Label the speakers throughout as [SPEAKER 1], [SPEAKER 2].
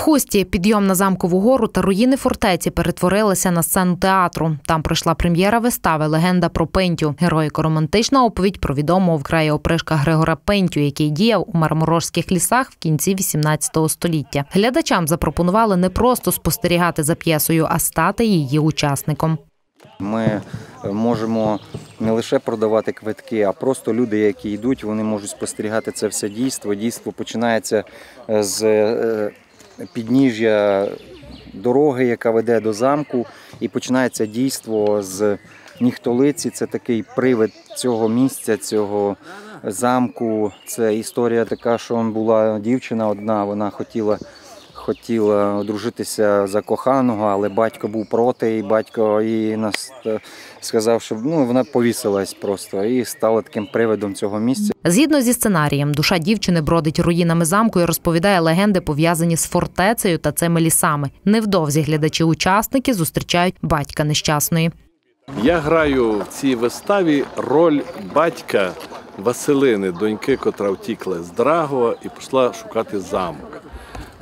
[SPEAKER 1] хусті підйом на замкову гору та руїни фортеці перетворилися на сцену театру. Там пройшла прем'єра вистави Легенда про Пентю. Героїко-романтична оповідь про відомого вкрає опришка Григора Пентю, який діяв у марморожських лісах в кінці 18 століття. Глядачам запропонували не просто спостерігати за п'єсою, а стати її учасником.
[SPEAKER 2] Ми можемо не лише продавати квитки, а просто люди, які йдуть, вони можуть спостерігати це все дійство. Дійство починається з е, підніжжя дороги, яка веде до замку, і починається дійство з ніхтолиці. Це такий привид цього місця, цього замку. Це історія така, що була дівчина одна, вона хотіла. Хотіла одружитися за коханого, але батько був проти, і батько їй нас е, сказав, що ну вона повісилась просто і стала таким привидом цього місця.
[SPEAKER 1] Згідно зі сценарієм, душа дівчини бродить руїнами замку і розповідає легенди, пов'язані з фортецею та цими лісами. Невдовзі глядачі-учасники зустрічають батька нещасної.
[SPEAKER 3] Я граю в цій виставі роль батька Василини, доньки, котра втікла з Драгова і пішла шукати замок.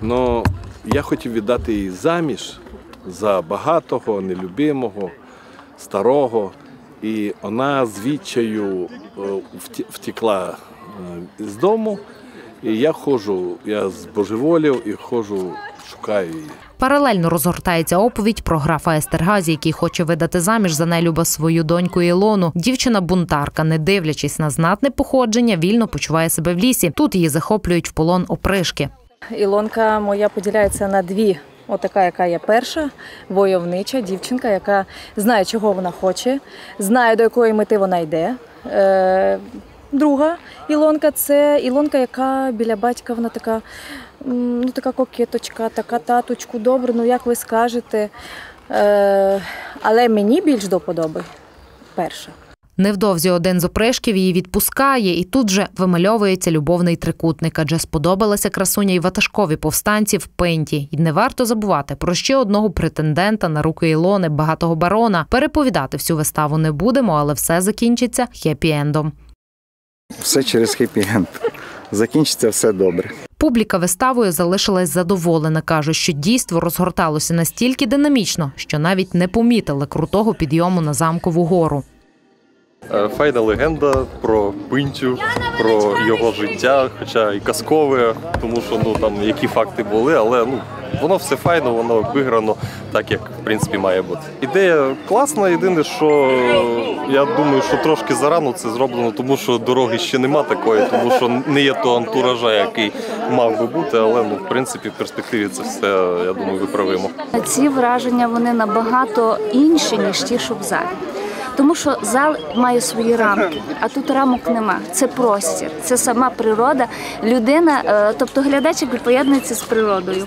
[SPEAKER 3] Ну, я хотів віддати її заміж за багатого, нелюбимого, старого. І вона з відчаю е, втекла е, з дому. І я ходжу, я збожеволів і ходжу, шукаю її.
[SPEAKER 1] Паралельно розгортається оповідь про графа Естергазі, який хоче видати заміж за нелюба свою доньку Ілону. Дівчина-бунтарка, не дивлячись на знатне походження, вільно почуває себе в лісі. Тут її захоплюють в полон опришки.
[SPEAKER 4] Ілонка моя поділяється на дві. Отака, яка є перша, войовнича дівчинка, яка знає, чого вона хоче, знає, до якої мети вона йде. Е, друга Ілонка це Ілонка, яка біля батька, вона така, ну, така кокеточка, така таточку, добре, ну як ви скажете. Е, але мені більш до подоби перша.
[SPEAKER 1] Невдовзі один з опришків її відпускає, і тут же вимальовується любовний трикутник, адже сподобалася красуня й ватажкові повстанці в пенті. І не варто забувати про ще одного претендента на руки Ілони, багатого барона. Переповідати всю виставу не будемо, але все закінчиться хеппі-ендом.
[SPEAKER 2] Все через хеппі-енд. Закінчиться все добре.
[SPEAKER 1] Публіка виставою залишилась задоволена. каже, що дійство розгорталося настільки динамічно, що навіть не помітили крутого підйому на замкову гору.
[SPEAKER 5] Е, Файна легенда про Пинтю, про його життя, хоча і казкове, тому що ну там які факти були, але ну воно все файно, воно виграно так, як в принципі має бути. Ідея класна. Єдине, що я думаю, що трошки зарано це зроблено, тому що дороги ще нема такої, тому що не є того антуража, який мав би бути, але ну в принципі в перспективі це все я думаю виправимо.
[SPEAKER 6] Ці враження вони набагато інші, ніж ті, що в залі. Тому що зал має свої рамки, а тут рамок нема. Це простір, це сама природа. Людина, е, тобто глядач якби поєднується з природою.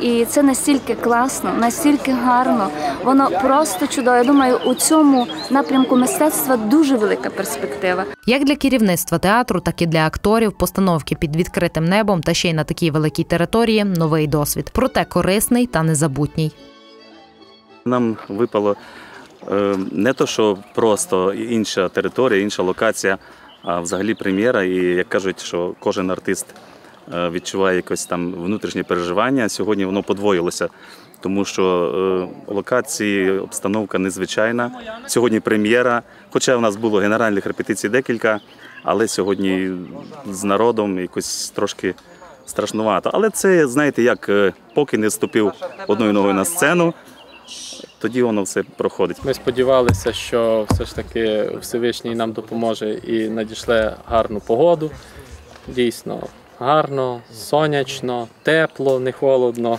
[SPEAKER 6] І це настільки класно, настільки гарно, воно просто чудово. Я думаю, у цьому напрямку мистецтва дуже велика перспектива.
[SPEAKER 1] Як для керівництва театру, так і для акторів, постановки під відкритим небом та ще й на такій великій території новий досвід. Проте корисний та незабутній.
[SPEAKER 7] Нам випало не то, що просто інша територія, інша локація, а взагалі прем'єра. І як кажуть, що кожен артист е, відчуває якось там внутрішнє переживання. Сьогодні воно подвоїлося, тому що е, локації, обстановка незвичайна. Сьогодні прем'єра. Хоча у нас було генеральних репетицій декілька, але сьогодні з народом якось трошки. Страшнувато, але це знаєте, як е, поки не ступив одною ногою на сцену, тоді воно все проходить.
[SPEAKER 8] Ми сподівалися, що все ж таки Всевишній нам допоможе і надішле гарну погоду. Дійсно гарно, сонячно, тепло, не холодно.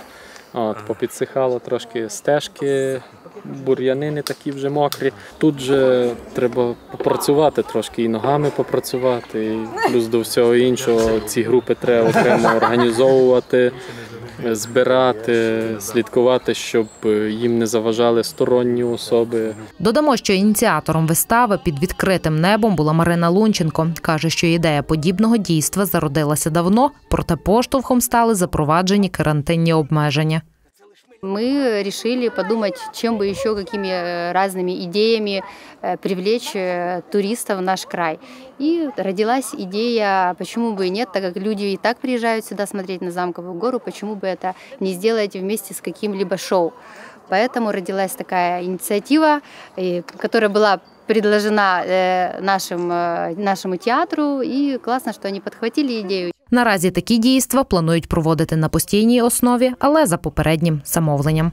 [SPEAKER 8] От, попідсихало трошки стежки, бур'яни не такі вже мокрі. Тут же треба попрацювати трошки і ногами попрацювати. І плюс до всього іншого ці групи треба окремо організовувати збирати, слідкувати, щоб їм не заважали сторонні особи.
[SPEAKER 1] Додамо, що ініціатором вистави під відкритим небом була Марина Лунченко. каже, що ідея подібного дійства зародилася давно, проте поштовхом стали запроваджені карантинні обмеження.
[SPEAKER 9] Мы решили подумать, чем бы еще, какими э, разными идеями э, привлечь э, туристов в наш край. И родилась идея, почему бы и нет, так как люди и так приезжают сюда смотреть на Замковую гору, почему бы это не сделать вместе с каким-либо шоу. Поэтому родилась такая инициатива, которая была предложена нашим, нашему театру, и классно, что они подхватили идею.
[SPEAKER 1] Наразі такі дійства планують проводити на постійній основі, але за попереднім замовленням.